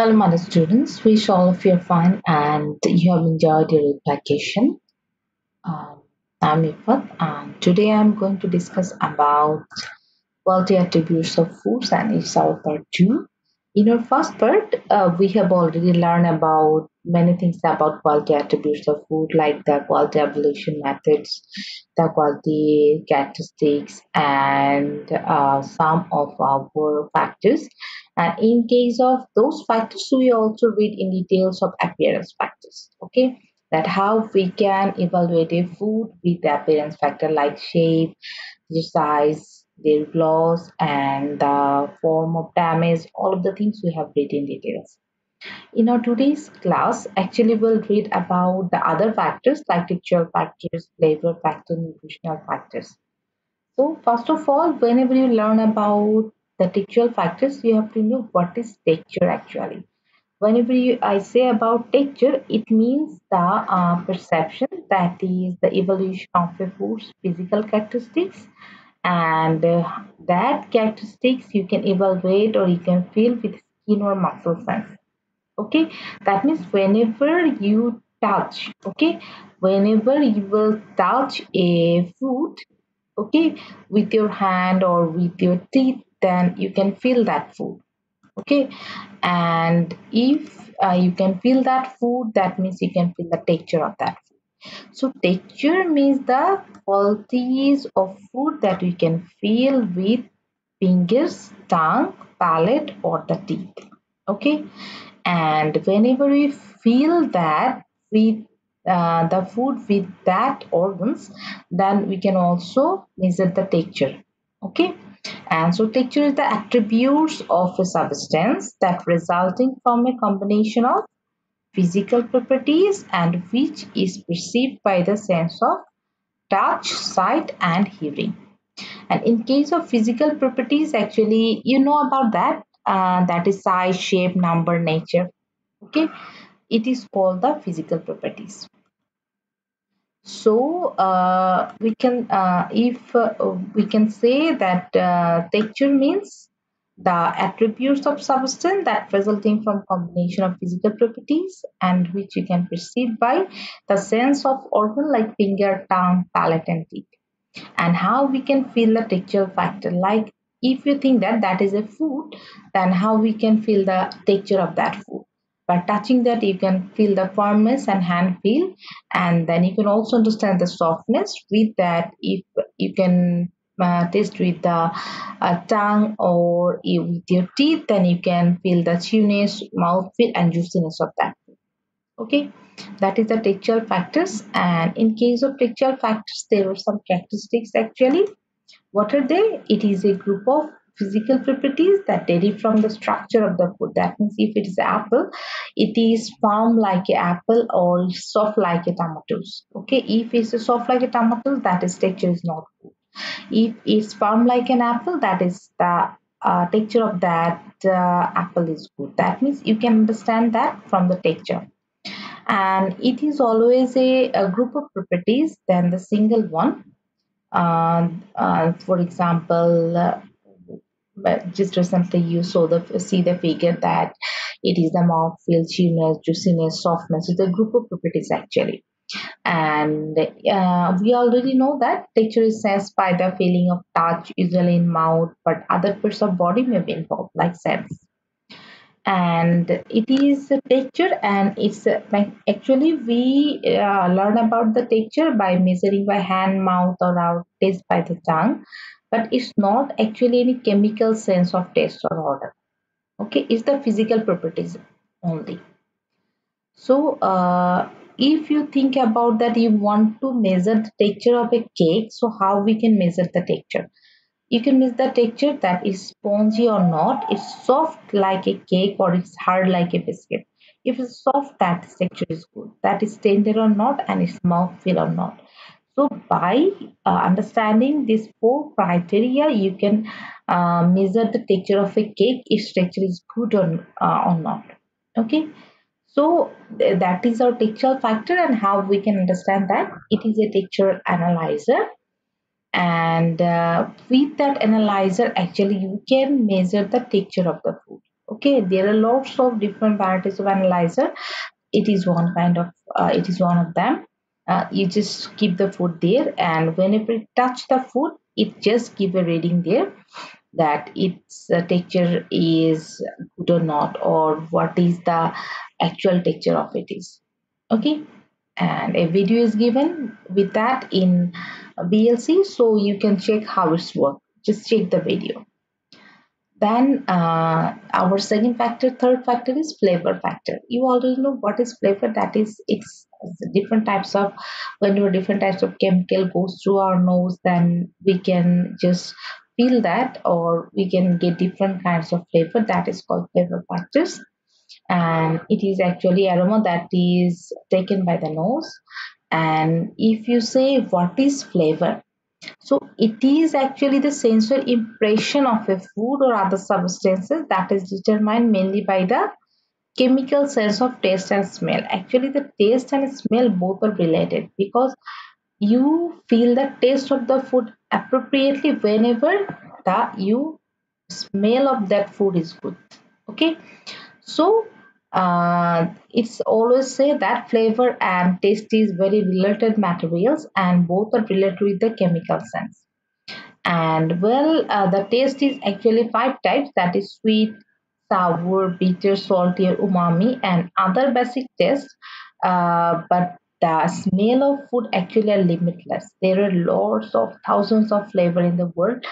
Hello, my students. Wish all of you are fine and you have enjoyed your vacation. Um, I'm Effat, and today I'm going to discuss about quality attributes of foods, and it's our part two. In our first part, uh, we have already learned about many things about quality attributes of food, like the quality evaluation methods, the quality characteristics, and uh, some of our factors. And in case of those factors, we also read in details of appearance factors. Okay, that how we can evaluate a food with the appearance factor like shape, the size, their gloss, and the form of damage. All of the things we have read in details. In our today's class, actually we'll read about the other factors like textual factors, flavor factor, nutritional factors. So first of all, whenever you learn about the textual factors, you have to know what is texture actually. Whenever you, I say about texture, it means the uh, perception that is the evolution of a food's physical characteristics and uh, that characteristics you can evaluate or you can feel with skin or muscle sense okay? That means whenever you touch okay? Whenever you will touch a food okay? With your hand or with your teeth then you can feel that food okay? And if uh, you can feel that food that means you can feel the texture of that food. So texture means the qualities of food that you can feel with fingers tongue palate or the teeth okay? And whenever we feel that with uh, the food with that organs then we can also measure the texture okay and so texture is the attributes of a substance that resulting from a combination of physical properties and which is perceived by the sense of touch sight and hearing. And in case of physical properties actually you know about that uh, that is size shape number nature. Okay? It is called the physical properties so uh, we can uh, if uh, we can say that uh, texture means the attributes of substance that resulting from combination of physical properties and which you can perceive by the sense of organ like finger tongue palate and teeth. And how we can feel the texture factor. Like if you think that that is a food then how we can feel the texture of that food by touching that you can feel the firmness and hand feel and then you can also understand the softness. With that if you can uh, taste with the uh, tongue or with your teeth then you can feel the chewiness mouth feel and juiciness of that. Okay? That is the textual factors. And in case of textual factors there are some characteristics actually. What are they? It is a group of physical properties that derive from the structure of the food. That means if it is apple it is firm like an apple or soft like a tomatoes. Okay? If it's soft like a tomato that is texture is not good. If it's firm like an apple that is the uh, texture of that uh, apple is good. That means you can understand that from the texture. And it is always a, a group of properties than the single one. Uh, uh, for example uh, just recently you saw the see the figure that it is the mouth feel chewiness juiciness softness it's a group of properties actually. And uh, we already know that texture is sensed by the feeling of touch usually in mouth but other parts of body may be involved like sense. And it is a texture and it's actually we uh, learn about the texture by measuring by hand mouth or our taste by the tongue but it's not actually any chemical sense of taste or odor okay it's the physical properties only so uh, if you think about that you want to measure the texture of a cake so how we can measure the texture you can measure the texture that is spongy or not. It's soft like a cake or it's hard like a biscuit. If it's soft, that texture is good. That is tender or not and it's mouthfeel or not. So by uh, understanding these four criteria, you can uh, measure the texture of a cake if texture is good or, uh, or not. Okay. So th that is our texture factor and how we can understand that. It is a texture analyzer. And uh, with that analyzer actually you can measure the texture of the food. Okay? There are lots of different varieties of analyzer. It is one kind of uh, it is one of them uh, you just keep the food there and whenever it touch the food it just give a reading there that its uh, texture is good or not or what is the actual texture of it is. Okay? And a video is given with that in VLC so you can check how it's work just check the video then uh, our second factor third factor is flavor factor. You already know what is flavor. That is it's different types of when your different types of chemical goes through our nose then we can just feel that or we can get different kinds of flavor. That is called flavor factors. And it is actually aroma that is taken by the nose. And if you say what is flavor so it is actually the sensory impression of a food or other substances that is determined mainly by the chemical sense of taste and smell. Actually the taste and smell both are related because you feel the taste of the food appropriately whenever the you smell of that food is good. Okay. So uh, it's always say that flavor and taste is very related materials and both are related with the chemical sense. And well uh, the taste is actually five types that is sweet sour bitter salty umami and other basic tastes uh, but the smell of food actually are limitless. There are lots of thousands of flavor in the world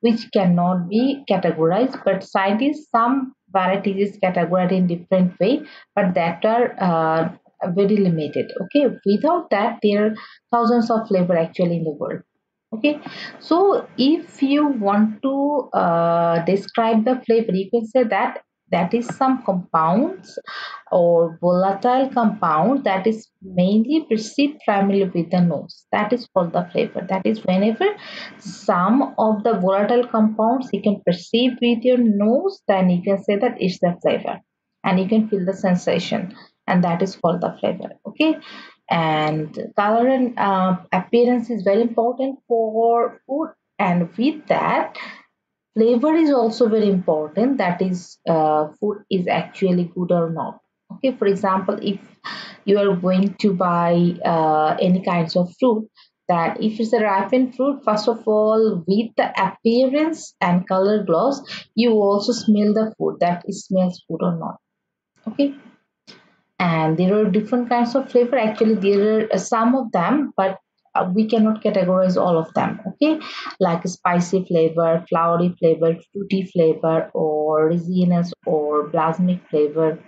which cannot be categorized but scientists some varieties is categorized in different way but that are uh, very limited okay? Without that there are thousands of flavor actually in the world okay? So if you want to uh, describe the flavor you can say that that is some compounds or volatile compound that is mainly perceived primarily with the nose. That is called the flavor. That is whenever some of the volatile compounds you can perceive with your nose then you can say that it's the flavor and you can feel the sensation and that is called the flavor okay? And color and uh, appearance is very important for food. And with that flavor is also very important that is uh, food is actually good or not. Okay for example if you are going to buy uh, any kinds of fruit that if it's a ripened fruit first of all with the appearance and color gloss you also smell the food that it smells good or not. Okay? And there are different kinds of flavor. Actually there are some of them but uh, we cannot categorize all of them okay? Like spicy flavor flowery flavor fruity flavor or resinous or balsamic flavor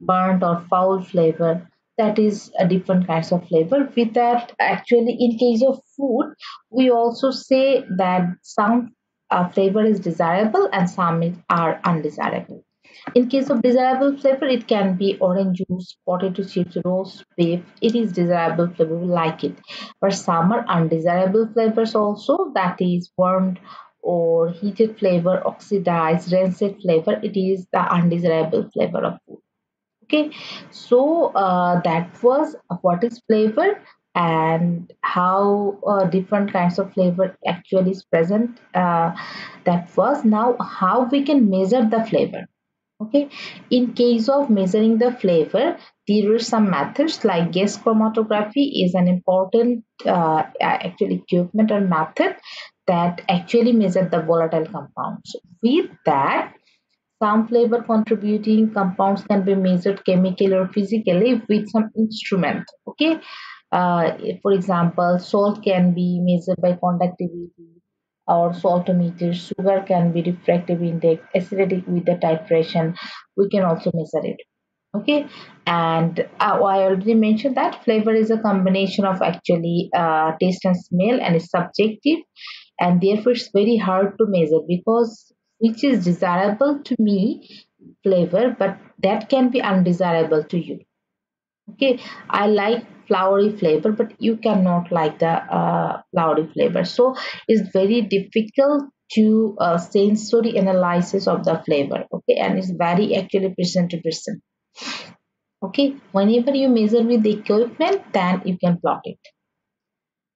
burnt or foul flavor. That is a different kinds of flavor. With that actually in case of food we also say that some uh, flavor is desirable and some are undesirable in case of desirable flavor, it can be orange juice, potato chips, roast beef. It is desirable flavor, we like it. But some are undesirable flavors also, that is burned or heated flavor, oxidized, rancid flavor. It is the undesirable flavor of food. Okay, so uh, that was what is flavor and how uh, different kinds of flavor actually is present. Uh, that was now how we can measure the flavor okay? In case of measuring the flavor there are some methods like gas chromatography is an important uh, actually equipment or method that actually measure the volatile compounds. With that some flavor contributing compounds can be measured chemically or physically with some instrument. Okay? Uh, for example salt can be measured by conductivity or saltometer. Sugar can be refractive index, acidic with the titration. We can also measure it. Okay, and uh, I already mentioned that flavor is a combination of actually uh, taste and smell and is subjective, and therefore it's very hard to measure because which is desirable to me flavor, but that can be undesirable to you. Okay, I like flowery flavor but you cannot like the uh, flowery flavor. So it's very difficult to uh, sensory analysis of the flavor okay? And it's very actually person to person okay whenever you measure with the equipment then you can plot it.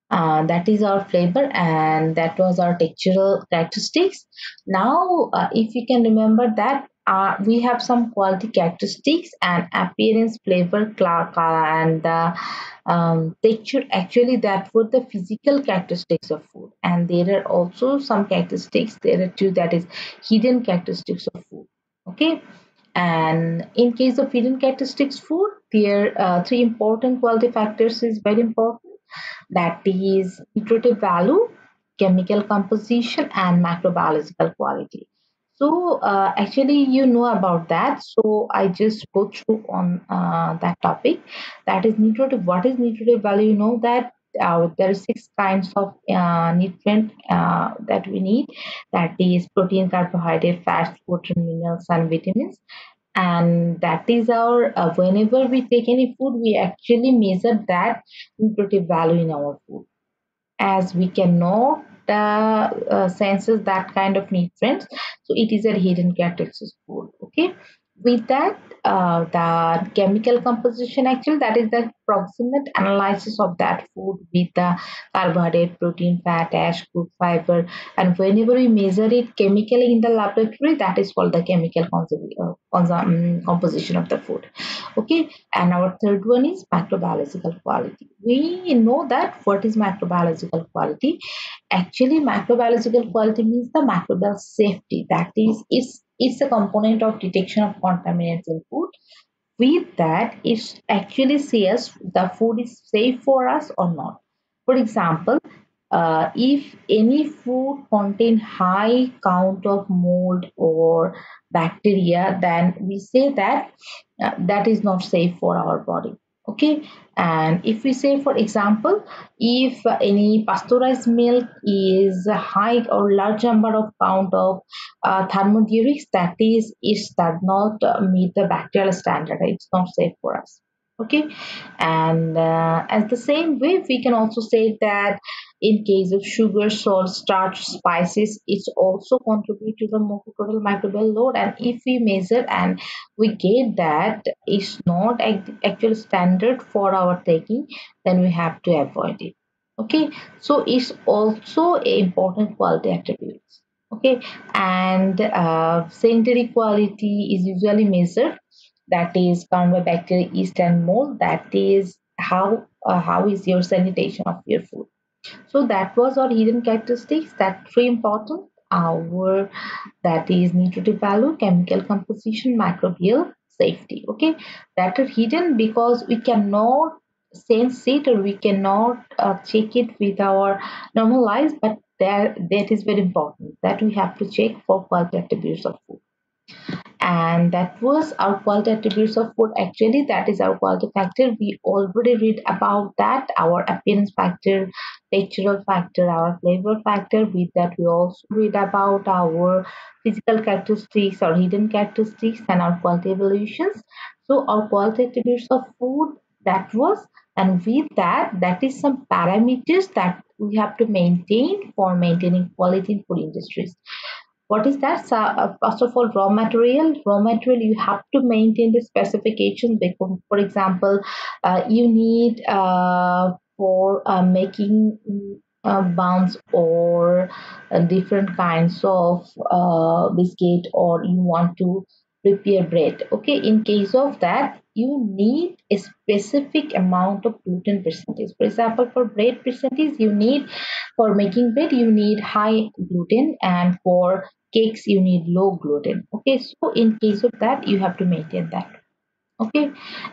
Uh, that is our flavor and that was our textural characteristics. Now uh, if you can remember that uh, we have some quality characteristics and appearance, flavor, clark, and the um, texture. Actually, that were the physical characteristics of food, and there are also some characteristics. There are two that is hidden characteristics of food. Okay, and in case of hidden characteristics food, there are uh, three important quality factors is very important. That is nutritive value, chemical composition, and microbiological quality so uh, actually, you know about that. So I just go through on uh, that topic. That is nutritive. What is nutritive value? You know that uh, there are six kinds of uh, nutrient uh, that we need. That is protein, carbohydrate, fats, protein, minerals, and vitamins. And that is our. Uh, whenever we take any food, we actually measure that nutritive value in our food as we cannot uh, senses that kind of nutrients. So it is a hidden characteristic food okay? With that uh, the chemical composition actually that is the proximate analysis of that food with the carbohydrate protein fat ash crude fiber. And whenever we measure it chemically in the laboratory that is called the chemical uh, um, composition of the food. Okay? And our third one is microbiological quality. We know that what is microbiological quality? Actually microbiological quality means the microbial safety. That is it's it's a component of detection of contaminants in food. With that, it actually says the food is safe for us or not. For example, uh, if any food contain high count of mold or bacteria, then we say that uh, that is not safe for our body okay? And if we say for example if any pasteurized milk is high or large number of count of uh, thermodurics that is it does not meet the bacterial standard it's not safe for us. Okay? And uh, as the same way we can also say that in case of sugar salt starch spices it's also contribute to the total microbial load. And if we measure and we get that it's not actual standard for our taking then we have to avoid it. Okay? So it's also important quality attributes. Okay? And uh, sanitary quality is usually measured. That is found by bacteria yeast and mold. That is how uh, how is your sanitation of your food so that was our hidden characteristics that three important. Our that is nutritive value chemical composition microbial safety. Okay? That are hidden because we cannot sense it or we cannot uh, check it with our normal eyes but there that is very important that we have to check for quality attributes of food and that was our quality attributes of food. Actually that is our quality factor. We already read about that our appearance factor textural factor our flavor factor. With that. We also read about our physical characteristics or hidden characteristics and our quality evaluations so our quality attributes of food that was. And with that that is some parameters that we have to maintain for maintaining quality in food industries what is that? Uh, first of all raw material. Raw material you have to maintain the specifications because for example uh, you need uh, for uh, making uh, buns or uh, different kinds of biscuit or you want to prepare bread. Okay in case of that you need a specific amount of gluten percentage. For example for bread percentage you need for making bread you need high gluten and for cakes you need low gluten. Okay so in case of that you have to maintain that. Okay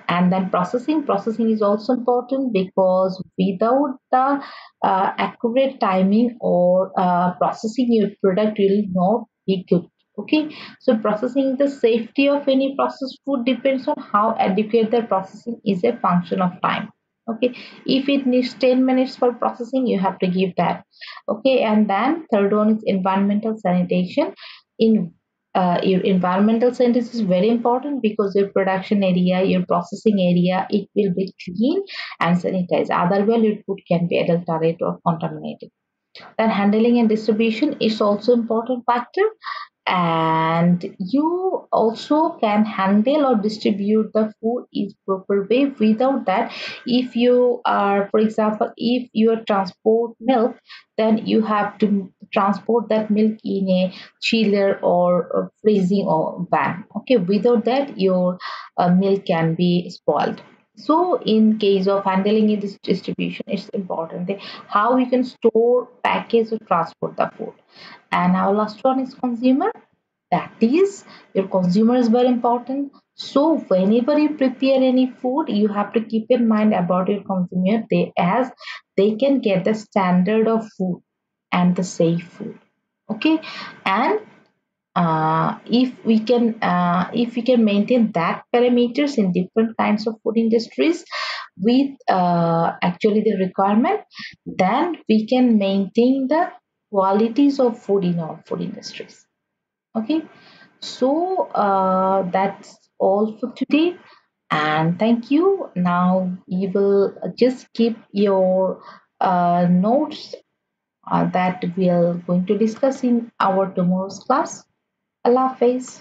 and then processing. Processing is also important because without the uh, accurate timing or uh, processing your product will not be good okay? So processing the safety of any processed food depends on how adequate the processing is a function of time. Okay? If it needs 10 minutes for processing you have to give that. Okay? And then third one is environmental sanitation. In uh, your environmental sanitation is very important because your production area your processing area it will be clean and sanitized. Otherwise your food can be adulterated or contaminated. Then handling and distribution is also important factor and you also can handle or distribute the food in proper way without that. If you are for example if you transport milk then you have to transport that milk in a chiller or a freezing or van. Okay without that your uh, milk can be spoiled so in case of handling in this distribution it's important how we can store package or transport the food. And our last one is consumer. That is your consumer is very important. So whenever you prepare any food you have to keep in mind about your consumer. They as they can get the standard of food and the safe food. Okay? And uh, if we can uh, if we can maintain that parameters in different kinds of food industries with uh, actually the requirement then we can maintain the qualities of food in our food industries. Okay? So uh, that's all for today. And thank you. Now you will just keep your uh, notes that we are going to discuss in our tomorrow's class Allah Hafiz.